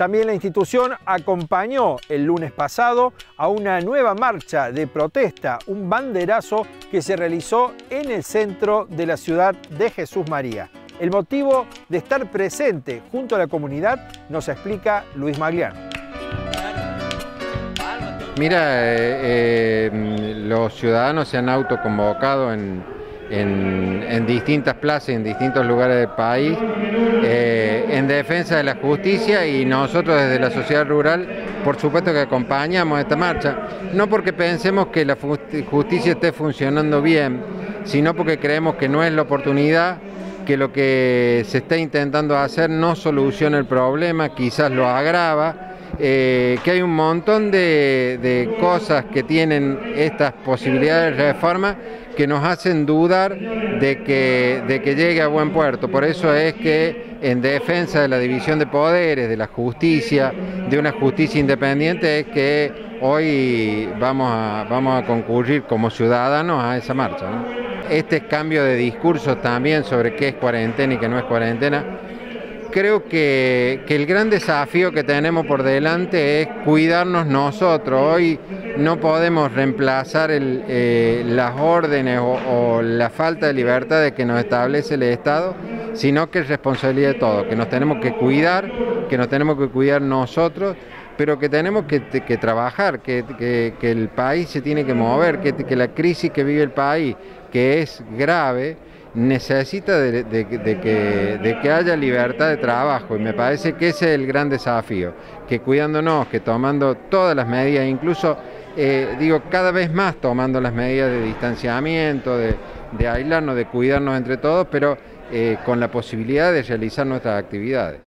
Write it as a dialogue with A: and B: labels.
A: También la institución acompañó el lunes pasado a una nueva marcha de protesta, un banderazo que se realizó en el centro de la ciudad de Jesús María. El motivo de estar presente junto a la comunidad nos explica Luis Magliano.
B: Mira, eh, eh, los ciudadanos se han autoconvocado en, en, distintas plazas, en distintos lugares del país, eh, en defensa de la justicia y nosotros desde la sociedad rural, por supuesto que acompañamos esta marcha, no porque pensemos que la justicia esté funcionando bien, sino porque creemos que no es la oportunidad que lo que se está intentando hacer no soluciona el problema, quizás lo agrava, eh, que hay un montón de, de, cosas que tienen estas posibilidades de reforma que nos hacen dudar de que, de que llegue a buen puerto. Por eso es que en defensa de la división de poderes, de la justicia, de una justicia independiente, es que hoy vamos a, vamos a concurrir como ciudadanos a esa marcha. Este cambio de discurso también sobre qué es cuarentena y qué no es cuarentena, creo que, el gran desafío que tenemos por delante es cuidarnos nosotros. Hoy no podemos reemplazar eh, las órdenes o, la falta de libertad de que nos establece el Estado, sino que es responsabilidad de todos, que nos tenemos que cuidar, que nos tenemos que cuidar nosotros, pero que tenemos que, trabajar, que, el país se tiene que mover, que la crisis que vive el país, que es grave, necesita de, que, haya libertad de trabajo y me parece que ese es el gran desafío, que cuidándonos, que tomando todas las medidas, incluso eh, digo cada vez más tomando las medidas de distanciamiento, de, aislarnos, de cuidarnos entre todos, pero eh, con la posibilidad de realizar nuestras actividades.